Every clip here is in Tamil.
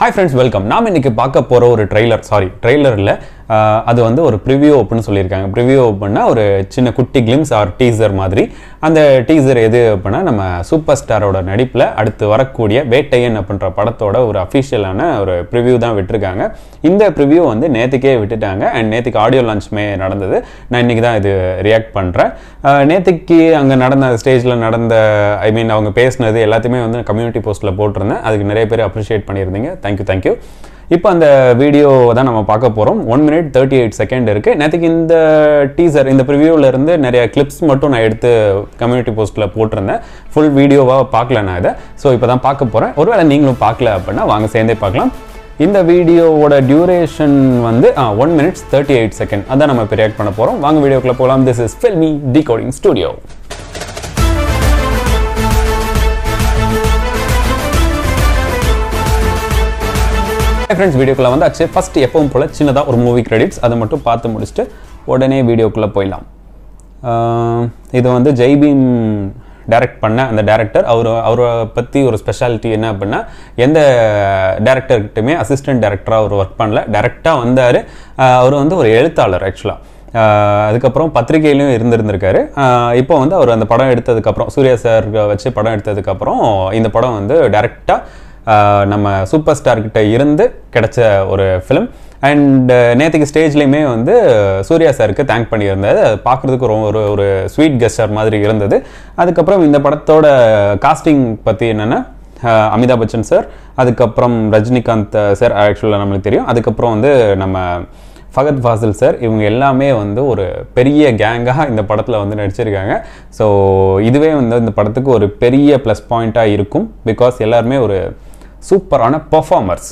ஹாய் ஃப்ரெண்ட்ஸ் வெல்கம் நாம் இன்னைக்கு பார்க்க போகிற ஒரு ட்ரெய்லர் சாரி ட்ரெய்லரில் அது வந்து ஒரு ப்ரிவியூ அப்படின்னு சொல்லியிருக்காங்க. ப்ரிவியூ அப்படின்னா ஒரு சின்ன குட்டி கிளிம்ஸ் ஆர் டீசர் மாதிரி. அந்த டீசர் எது அப்படின்னா நம்ம சூப்பர் ஸ்டாரோட நடிப்பில் அடுத்து வரக்கூடிய வேட்டையன் அப்படின்ற படத்தோட ஒரு அஃபிஷியலான ஒரு ப்ரிவியூ தான் விட்டுருக்காங்க. இந்த ப்ரிவியூ வந்து நேற்றுக்கே விட்டுட்டாங்க. அண்ட் நேற்றுக்கு ஆடியோ லான்ச்மே நடந்தது. நான் இன்றைக்கி தான் இது ரியாக்ட் பண்ணுறேன் நேற்றுக்கு அங்கே நடந்த ஸ்டேஜில் நடந்த ஐ மீன் அவங்க பேசினது எல்லாத்தையுமே வந்து கம்யூனிட்டி போஸ்ட்டில் போட்டிருந்தேன். அதுக்கு நிறைய பேர் அப்ரிஷியேட் பண்ணியிருந்தீங்க. தேங்க்யூ தேங்க்யூ இப்போ அந்த வீடியோ தான் நம்ம பார்க்க போகிறோம் one minute thirty eight second இருக்குது நேற்றுக்கு இந்த டீசர் இந்த ப்ரிவியூவில் இருந்து நிறைய கிளிப்ஸ் மட்டும் நான் எடுத்து கம்யூனிட்டி போஸ்ட்டில் போட்டிருந்தேன். ஃபுல் வீடியோவாக பார்க்கல நான் இதை. ஸோ இப்போ தான் பார்க்க போகிறேன் ஒருவேளை நீங்களும் பார்க்கல அப்படின்னா வாங்க சேர்ந்தே பார்க்கலாம். இந்த வீடியோவோட டியூரேஷன் வந்து one minutes thirty eight second அதான் நம்ம இப்போ ரியாக்ட் பண்ண போகிறோம் வாங்க வீடியோக்குள்ளே போகலாம். This is filmy decoding studio friends வீடியோக்குள்ள வந்தாச்சு. ஃபர்ஸ்ட் எப்பவும் போல் சின்னதாக ஒரு மூவி கிரெடிட்ஸ் அதை மட்டும் பார்த்து முடிச்சுட்டு உடனே வீடியோக்குள்ளே போயிடலாம். இது வந்து ஜெய்பீம் டைரக்ட் பண்ண அந்த டேரக்டர் அவர் அவரை பற்றி ஒரு ஸ்பெஷாலிட்டி என்ன அப்படின்னா எந்த டேரக்டர்கிட்டையுமே அசிஸ்டன்ட் டேரக்டராக அவர் ஒர்க் பண்ணல. டேரெக்டாக வந்தார். அவர் வந்து ஒரு எழுத்தாளர் ஆக்சுவலாக அதுக்கப்புறம் பத்திரிகையிலையும் இருந்திருந்திருக்காரு. இப்போ வந்து அவர் அந்த படம் எடுத்ததுக்கப்புறம் சூர்யா சார் வச்சு படம் எடுத்ததுக்கப்புறம் இந்த படம் வந்து டேரெக்டாக நம்ம சூப்பர் ஸ்டார்கிட்ட இருந்து கிடைச்ச ஒரு ஃபிலிம் அண்ட் நேற்றுக்கு ஸ்டேஜ்லேயுமே வந்து சூர்யா சாருக்கு தேங்க் பண்ணியிருந்தது அது பார்க்குறதுக்கு ரொம்ப ஒரு ஒரு ஸ்வீட் கெஸ்டர் மாதிரி இருந்தது. அதுக்கப்புறம் இந்த படத்தோட காஸ்டிங் பற்றி என்னென்னா அமிதாப் பச்சன் சார். அதுக்கப்புறம் ரஜினிகாந்த் சார். ஆக்சுவலாக நம்மளுக்கு தெரியும். அதுக்கப்புறம் வந்து நம்ம ஃபகத் ஃபாசில் சார். இவங்க எல்லாமே வந்து ஒரு பெரிய கேங்காக இந்த படத்தில் வந்து நடிச்சிருக்காங்க. ஸோ இதுவே வந்து இந்த படத்துக்கு ஒரு பெரிய ப்ளஸ் பாயிண்ட்டாக இருக்கும். பிகாஸ் எல்லாருமே ஒரு சூப்பரான பர்ஃபார்மர்ஸ்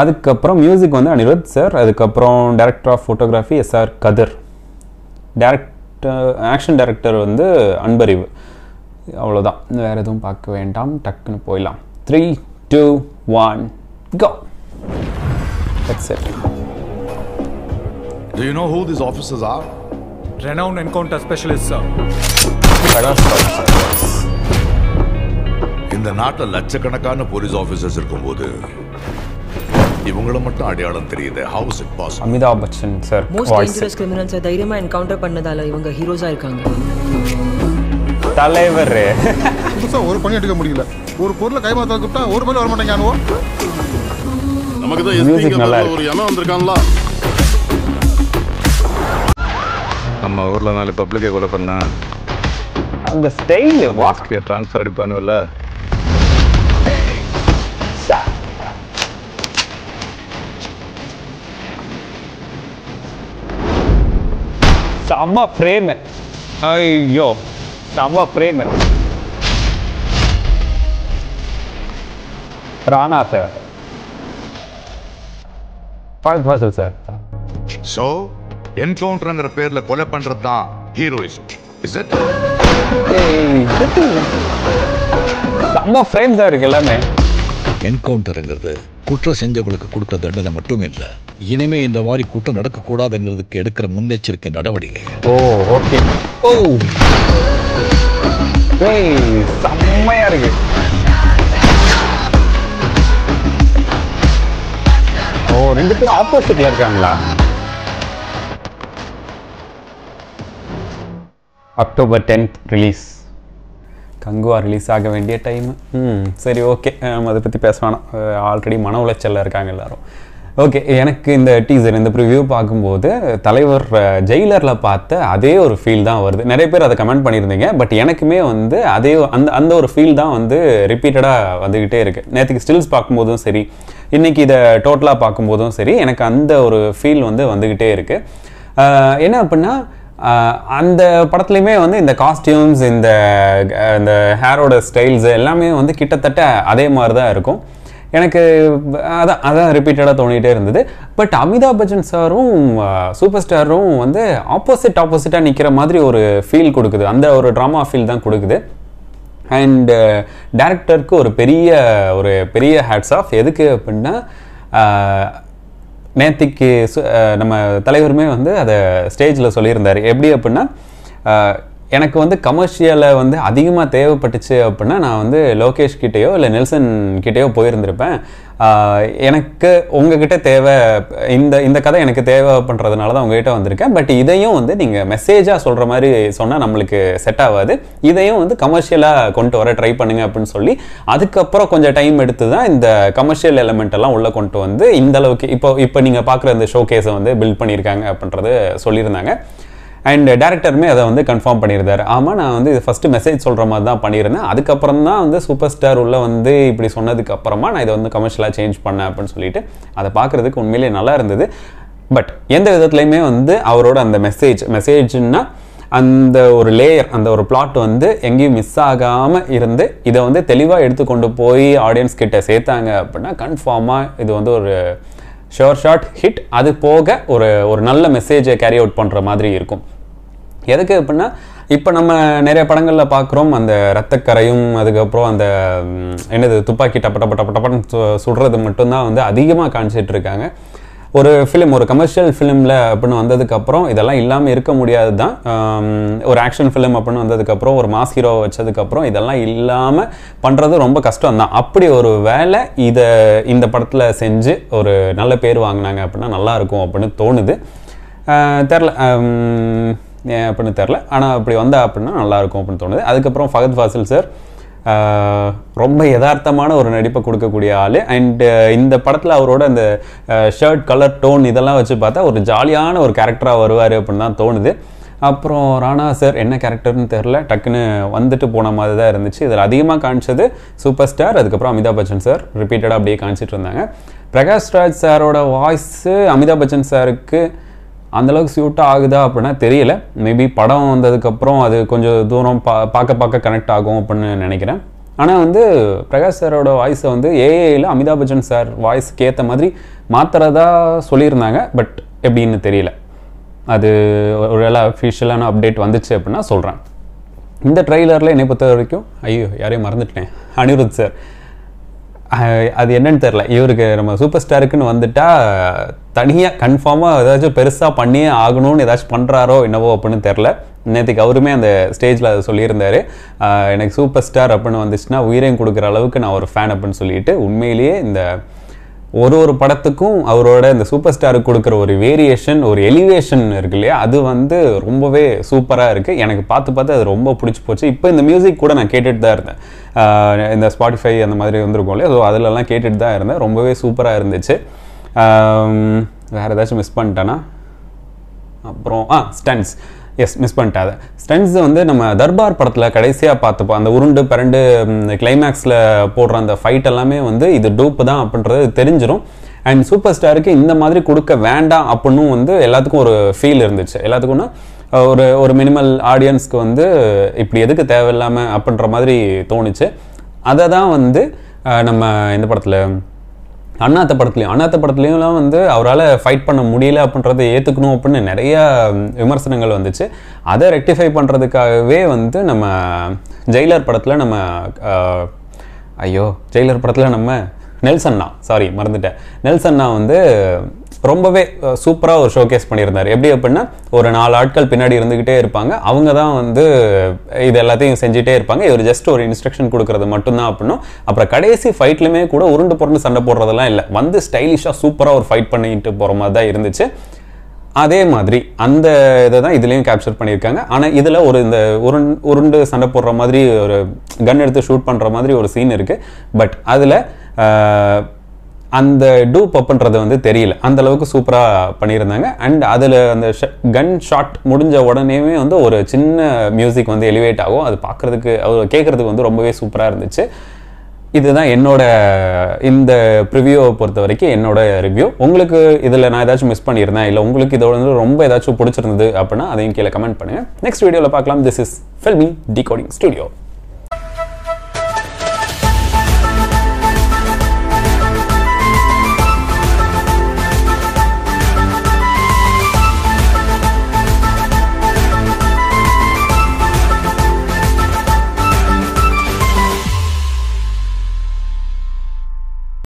அதுக்கப்புறம் மியூசிக் வந்து அனிருத் சார் அதுக்கப்புறம் director of photography S R Kathir director action director வந்து அன்பறிவு. அவ்வளோதான் வேறு எதுவும் பார்க்க வேண்டாம். டக்குன்னு போயிடலாம். Three two one go that's it Do you know who these officers are? Renowned encounter specialist, sir. இந்த நாட்டில் லட்சக்கணக்கான போலீஸ் ஆபீசர்ஸ் இருக்கும்போது இவங்கள மட்டும் அடையாளம் தெரியுது. How's it possible Amitabh Bachchan sir most dangerous கிரிமினல்ஸை தைரியமா என்கவுண்டர் பண்ணதால இவங்க ஹீரோஸா இருக்காங்க. தலைவர். புதுசா ஒரு பணி எடுக்க முடியல. ஒரு பொருளை கைமாத்த கூப்பிட்டா ஒரு பணி வர மாட்டேங்க அனுவோ நமக்கு தான் எஸ்பிங்க. ஒரு எண்ணம் வந்திருக்கான்ல. நம்ம ஊர்ல நாலு பப்ளிக்கை கொலை பண்ணா அந்த ஸ்டைல் வாக் ட்ரான்ஸ்ஃபர் அடிப்பானுல்ல செம்ம ஃப்ரேம் ஐயோ செம்ம frame Rana sir first sir so என்கவுண்டர்ங்கிற பேர்ல கொலை பண்றது தான் ஹீரோயிசம் இஸ் இட் செம்ம ஃப்ரேம் சார் இருக்கு எல்லாமே. என்கவுண்டருங்கிறது குற்றம் செஞ்சவங்களுக்கு கொடுத்த தண்டனை மட்டும் இல்லை. இனிமே இந்த மாதிரி குற்றம் நடக்கக்கூடாதுங்கிறதுக்கு எடுக்கிற முன்னெச்சரிக்கை நடவடிக்கை. ஓ ஓகே. ஓ. ஏய் செம்மையா இருக்கு. ஓ ரெண்டு பேரும் ஆப்போசிட்ல இருக்காங்களா? October tenth release Kanguva release ஆக வேண்டிய டைம் ம் சரி ஓகே நம்ம அதை பற்றி பேச வேணாம். ஆல்ரெடி மன உளைச்சலில் இருக்காங்க எல்லாரும். ஓகே எனக்கு இந்த டீசர் இந்த ப்ரிவியூ பார்க்கும்போது தலைவர் ஜெயிலரில் பார்த்த அதே ஒரு ஃபீல் தான் வருது. நிறைய பேர் அதை கமெண்ட் பண்ணியிருந்தீங்க பட் எனக்குமே வந்து அதே அந்த அந்த ஒரு ஃபீல் தான் வந்து ரிப்பீட்டடாக வந்துக்கிட்டே இருக்குது நேற்றுக்கு ஸ்டில்ஸ் பார்க்கும்போதும் சரி இன்றைக்கி இதை டோட்டலாக பார்க்கும்போதும் சரி எனக்கு அந்த ஒரு ஃபீல் வந்து வந்துக்கிட்டே இருக்குது என்ன அப்படின்னா அந்த படத்துலையுமே வந்து இந்த காஸ்டியூம்ஸ் இந்த இந்த ஹேரோட ஸ்டைல்ஸ் எல்லாமே வந்து கிட்டத்தட்ட அதே மாதிரி தான் இருக்கும். எனக்கு அதான் அதான் ரிப்பீட்டடாக தோணிகிட்டே இருந்தது. பட் அமிதாப் பச்சன் சாரும் சூப்பர் ஸ்டாரும் வந்து ஆப்போசிட் ஆப்போசிட்டாக நிற்கிற மாதிரி ஒரு ஃபீல் கொடுக்குது. அந்த ஒரு ட்ராமா ஃபீல் தான் கொடுக்குது. அண்டு டேரக்டருக்கு ஒரு பெரிய ஒரு பெரிய ஹேட்ஸ் ஆஃப் எதுக்கு அப்படின்னா நேத்திக்கு சு- நம்ம தலைவருமே வந்து அதை ஸ்டேஜில் சொல்லியிருந்தார். எப்படி அப்படின்னா எனக்கு வந்து கமர்ஷியலை வந்து அதிகமாக தேவைப்பட்டுச்சு அப்படின்னா நான் வந்து லோகேஷ் கிட்டேயோ இல்லை நெல்சன் கிட்டேயோ போயிருந்திருப்பேன். எனக்கு உங்ககிட்ட தேவை இந்த இந்த கதை எனக்கு தேவை பண்ணுறதுனால தான் உங்ககிட்ட வந்திருக்கேன். பட் இதையும் வந்து நீங்கள் மெசேஜாக சொல்கிற மாதிரி சொன்னால் நம்மளுக்கு செட் ஆகாது. இதையும் வந்து கமர்ஷியலாக கொண்டு வர ட்ரை பண்ணுங்க அப்படின்னு சொல்லி அதுக்கப்புறம் கொஞ்சம் டைம் எடுத்து தான் இந்த கமர்ஷியல் எலமெண்ட் எல்லாம் உள்ளே கொண்டு வந்து இந்த அளவுக்கு இப்போ இப்போ நீங்கள் பார்க்குற இந்த ஷோ கேஸை வந்து பில்ட் பண்ணியிருக்காங்க அப்படின்றது சொல்லியிருந்தாங்க. அண்ட் டேரக்டருமே அதை வந்து கன்ஃபார்ம் பண்ணியிருந்தாரு. ஆமாம் நான் வந்து இது ஃபஸ்ட்டு மெசேஜ் சொல்கிற மாதிரி தான் பண்ணியிருந்தேன். அதுக்கப்புறம் தான் வந்து சூப்பர் ஸ்டார் உள்ளே வந்து இப்படி சொன்னதுக்கு அப்புறமா நான் இதை வந்து கமர்ஷியலாக சேஞ்ச் பண்ணேன் அப்படின்னு சொல்லிட்டு அதை பார்க்குறதுக்கு உண்மையிலேயே நல்லா இருந்தது. பட் எந்த விதத்துலையுமே வந்து அவரோட அந்த மெசேஜ் மெசேஜ்னா அந்த ஒரு லேயர் அந்த ஒரு பிளாட் வந்து எங்கேயும் மிஸ் ஆகாமல் இருந்து இதை வந்து தெளிவாக எடுத்து கொண்டு போய் ஆடியன்ஸ் கிட்ட சேர்த்தாங்க அப்படின்னா கன்ஃபார்மாக இது வந்து ஒரு ஷோர் ஷார்ட் ஹிட் அது போக ஒரு ஒரு நல்ல மெசேஜை கேரி அவுட் பண்ணுற மாதிரி இருக்கும். எதுக்கு அப்படின்னா இப்போ நம்ம நிறைய படங்களில் பார்க்குறோம் அந்த ரத்தக்கரையும் அதுக்கப்புறம் அந்த என்னது துப்பாக்கி டப்ப டப்ப டப்ப டப்பன்னு சு- சுடுறது மட்டும்தான் வந்து அதிகமாக காமிச்சிட்டு இருக்காங்க. ஒரு ஃபிலிம் ஒரு கமர்ஷியல் ஃபிலிமில் அப்படின்னு வந்ததுக்கப்புறம் இதெல்லாம் இல்லாமல் இருக்க முடியாது தான் ஒரு ஆக்ஷன் ஃபிலிம் அப்படின்னு வந்ததுக்கப்புறம் ஒரு மாஸ் ஹீரோ வச்சதுக்கப்புறம் இதெல்லாம் இல்லாமல் பண்ணுறது ரொம்ப கஷ்டம் தான் அப்படி ஒரு வேலை இதை இந்த படத்தில் செஞ்சு ஒரு நல்ல பேர் வாங்கினாங்க அப்படின்னா நல்லாயிருக்கும் அப்படின்னு தோணுது. தெரில ஏன் அப்படின்னு தெரில ஆனால் அப்படி வந்தா அப்படின்னா நல்லாயிருக்கும் அப்படின்னு தோணுது. அதுக்கப்புறம் ஃபகத் ஃபாசில் சார் ரொம்ப யதார்த்தமான ஒரு நடிப்பை கொடுக்கக்கூடிய ஆள். அண்டு இந்த படத்தில் அவரோட அந்த ஷர்ட் கலர் டோன் இதெல்லாம் வச்சு பார்த்தா ஒரு ஜாலியான ஒரு கேரக்டராக வருவார் அப்படின்னு தான் தோணுது. அப்புறம் ராணா சார் என்ன கேரக்டர்னு தெரில டக்குன்னு வந்துட்டு போன மாதிரி தான் இருந்துச்சு. இதில் அதிகமாக காமிச்சது சூப்பர் ஸ்டார் அதுக்கப்புறம் அமிதாப் பச்சன் சார் ரிப்பீட்டடாக அப்படியே காமிச்சிட்டு இருந்தாங்க. பிரகாஷ் ராஜ் சாரோட வாய்ஸு அமிதாப் பச்சன் சாருக்கு அந்தளவுக்கு சூட்டாக ஆகுதா அப்படின்னா தெரியல. மேபி படம் வந்ததுக்கப்புறம் அது கொஞ்சம் தூரம் பா பார்க்க பார்க்க கனெக்ட் ஆகும் அப்படின்னு நினைக்கிறேன். ஆனால் வந்து பிரகாஷ் சாரோட வாய்ஸை வந்து ஏஏயில் அமிதாப் பச்சன் சார் வாய்ஸ்க்கு ஏற்ற மாதிரி மாத்துறதா சொல்லியிருந்தாங்க. பட் எப்படின்னு தெரியல. அது ஒரு வேளை அஃபிஷியலான அப்டேட் வந்துச்சு அப்படின்னா சொல்கிறேன் இந்த ட்ரெய்லரில் என்னை பொறுத்த வரைக்கும் ஐயோ யாரையும் மறந்துட்டேன். அனிருத் சார் அது என்னன்னு தெரில இவருக்கு நம்ம சூப்பர் ஸ்டாருக்குன்னு வந்துட்டா தனியாக கன்ஃபார்மாக ஏதாச்சும் பெருசாக பண்ணியே ஆகணும்னு ஏதாச்சும் பண்ணுறாரோ என்னவோ அப்படின்னு தெரில நேற்றுக்கு அவருமே அந்த ஸ்டேஜில் அதை சொல்லியிருந்தார். எனக்கு சூப்பர் ஸ்டார் அப்படின்னு வந்துச்சுன்னா உயிரையும் கொடுக்குற அளவுக்கு நான் ஒரு ஃபேன் அப்படின்னு சொல்லிட்டு உண்மையிலேயே இந்த ஒரு ஒரு படத்துக்கும் அவரோட இந்த சூப்பர் ஸ்டாருக்கு கொடுக்குற ஒரு வேரியேஷன் ஒரு எலிவேஷன் இருக்கு இல்லையா? அது வந்து ரொம்பவே சூப்பராக இருக்குது எனக்கு பார்த்து பார்த்து அது ரொம்ப பிடிச்சி போச்சு. இப்போ இந்த மியூசிக் கூட நான் கேட்டுட்டு தான் இருந்தேன். இந்த ஸ்பாட்டிஃபை அந்த மாதிரி வந்திருக்கும் இல்லையா? ஸோ அதிலலாம் கேட்டுட்டு தான் இருந்தேன். ரொம்பவே சூப்பராக இருந்துச்சு. வேறு ஏதாச்சும் மிஸ் பண்ணிட்டேன்னா அப்புறம் ஆ ஸ்டன்ஸ் எஸ் மிஸ் பண்ணிட்டேன் அதை. ஸ்டன்ஸ் வந்து நம்ம தர்பார் படத்தில் கடைசியாக பார்த்துப்போம் அந்த உருண்டு பரண்டு கிளைமேக்ஸில் போடுற அந்த ஃபைட் எல்லாமே வந்து இது டூப்பு தான் அப்படின்றது தெரிஞ்சிடும் அண்ட் சூப்பர் ஸ்டாருக்கு இந்த மாதிரி கொடுக்க வேண்டாம் அப்படின்னு வந்து எல்லாத்துக்கும் ஒரு ஃபீல் இருந்துச்சு. எல்லாத்துக்கும்னா ஒரு ஒரு மினிமல் ஆடியன்ஸ்க்கு வந்து இப்படி எதுக்கு தேவையில்லாமல் அப்படின்ற மாதிரி தோணுச்சு. அதை தான் வந்து நம்ம இந்த படத்தில் அண்ணாத்த படத்துலையும் அண்ணாத்த படத்துலையும்லாம் வந்து அவரால் ஃபைட் பண்ண முடியல அப்படின்றத ஏற்றுக்கணும் அப்படின்னு நிறையா விமர்சனங்கள் வந்துச்சு. அதை ரெக்டிஃபை பண்ணுறதுக்காகவே வந்து நம்ம ஜெயிலர் படத்தில் நம்ம ஐயோ ஜெயிலர் படத்தில் நம்ம நெல்சன்னா சாரி மறந்துட்டேன். நெல்சன்னா வந்து ரொம்பவே சூப்பராக ஒரு ஷோகேஸ் பண்ணியிருந்தார். எப்படி அப்படின்னா ஒரு நாலு ஆட்கள் பின்னாடி இருந்துக்கிட்டே இருப்பாங்க. அவங்க தான் வந்து இது எல்லாத்தையும் செஞ்சுட்டே இருப்பாங்க. இவர் ஜஸ்ட் ஒரு இன்ஸ்ட்ரக்ஷன் கொடுக்கறது மட்டும்தான் அப்படின்னும். அப்புறம் கடைசி ஃபைட்லையுமே கூட உருண்டு புரண்டு சண்டை போடுறதெல்லாம் இல்லை. வந்து ஸ்டைலிஷாக சூப்பராக ஒரு ஃபைட் பண்ணிட்டு போகிற மாதிரி தான் இருந்துச்சு. அதே மாதிரி அந்த இதை தான் இதுலேயும் கேப்சர் பண்ணியிருக்காங்க. ஆனால் இதில் ஒரு இந்த உருண் உருண்டு சண்டை போடுற மாதிரி ஒரு கன் எடுத்து ஷூட் பண்ணுற மாதிரி ஒரு சீன் இருக்குது பட் அதில் அந்த டூ பப்புன்றது வந்து தெரியல. அந்த அளவுக்கு சூப்பராக பண்ணியிருந்தாங்க. அண்ட் அதில் அந்த கன் ஷாட் முடிஞ்ச உடனேவே வந்து ஒரு சின்ன மியூசிக் வந்து எலிவேட் ஆகும். அது பார்க்குறதுக்கு கேட்குறதுக்கு வந்து ரொம்பவே சூப்பராக இருந்துச்சு. இதுதான் என்னோட இந்த ப்ரிவியூவை பொறுத்த வரைக்கும் என்னோட ரிவ்யூ உங்களுக்கு இதில் நான் ஏதாச்சும் மிஸ் பண்ணியிருந்தேன் இல்லை உங்களுக்கு இதோட வந்து ரொம்ப ஏதாச்சும் பிடிச்சிருந்தது அப்படின்னா அதையும் கீழே கமெண்ட் பண்ணுங்கள் நெக்ஸ்ட் வீடியோவில் பார்க்கலாம். This is filmy decoding studio